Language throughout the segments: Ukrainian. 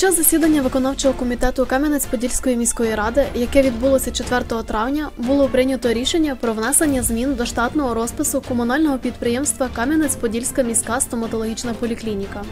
час засідання виконавчого комітету Кам'янець-Подільської міської ради, яке відбулося 4 травня, було прийнято рішення про внесення змін до штатного розпису комунального підприємства Кам'янець-Подільська міська стоматологічна поліклініка.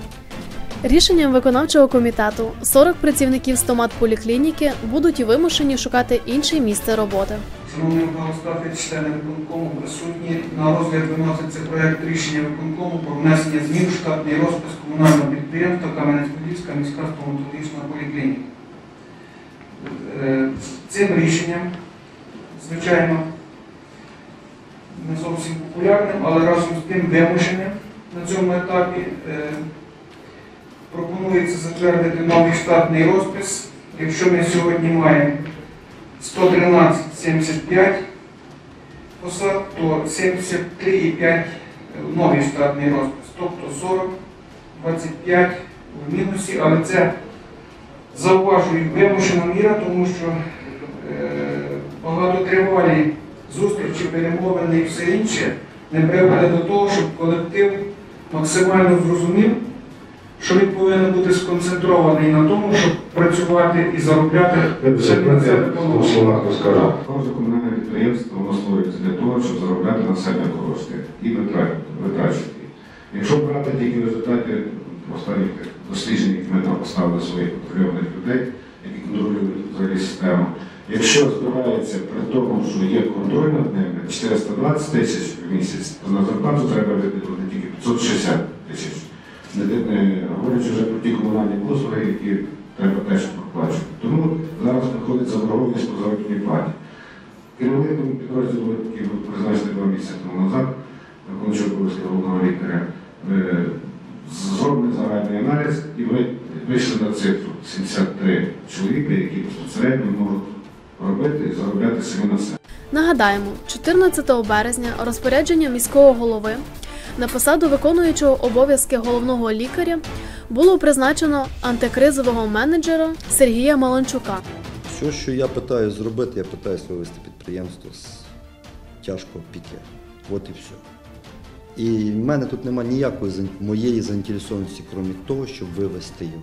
Рішенням виконавчого комітету 40 працівників стоматполіклініки будуть вимушені шукати інше місце роботи. Шановний Михайло члени виконкому присутні. На розгляд виноситься проект рішення виконкому про внесення змін в штатний розпис комунального підприємства Кам'янець-Подільська міська стоматологічна поліклініка. Е, Цим рішенням, звичайно, не зовсім популярним, але разом з тим вимушеним на цьому етапі е, пропонується затвердити новий штатний розпис. Якщо ми сьогодні маємо 113,75 посад, то 73,5 новий штатний розпис, тобто 40, 25 в мінусі, але це зауважую вимушена міра, тому що е, багатотривалі зустрічі, перемовини і все інше не приведе до того, щоб колектив максимально зрозумів, що він повинен бути сконцентрований на тому, щоб працювати і заробляти все на це в двох словах розкажу. Кожне комунальне підприємство воно створюється для того, щоб заробляти на себе кошти і витра- витрачувати. Якщо брати тільки результати останніх досліджень, які ми там поставили своїх контрольованих людей, які контролюють взагалі систему, якщо збирається при тому, що є контроль над ними 420 тисяч в місяць, то на зарплату треба виділити тільки 560 не говорячи вже про ті комунальні послуги, які треба теж проплачувати. Тому зараз виходить заборгованість по заробітній платі. Керівником підрозділу, який був призначений два місяці тому назад, виконуючого обов'язки головного лікаря, е, зроблений загальний аналіз і вийшли на цифру 73 чоловіка, які безпосередньо можуть робити і заробляти самі на себе. Нагадаємо, 14 березня розпорядження міського голови на посаду виконуючого обов'язки головного лікаря було призначено антикризового менеджера Сергія Маланчука. Все, що я питаю зробити, я питаюся вивести підприємство з тяжкого піке. От і все. І в мене тут немає ніякої моєї заінтересованості, крім того, щоб вивести його.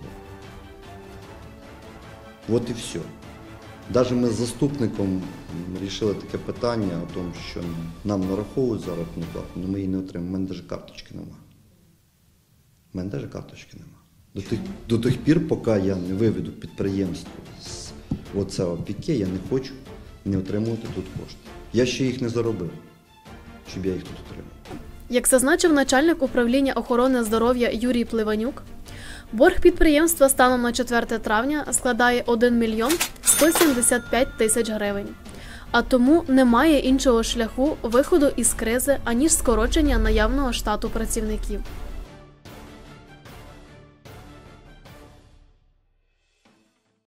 От і все. Навіть ми з заступником вирішили таке питання о тому, що нам нараховують заробітну плату, але ми її не отримаємо. У мене навіть карточки немає. У мене навіть карточки немає. До тих, до тих пір, поки я не виведу підприємство з оцього піке, я не хочу не отримувати тут кошти. Я ще їх не заробив, щоб я їх тут отримав. Як зазначив начальник управління охорони здоров'я Юрій Пливанюк, борг підприємства станом на 4 травня складає 1 мільйон 175 тисяч гривень. А тому немає іншого шляху виходу із кризи, аніж скорочення наявного штату працівників.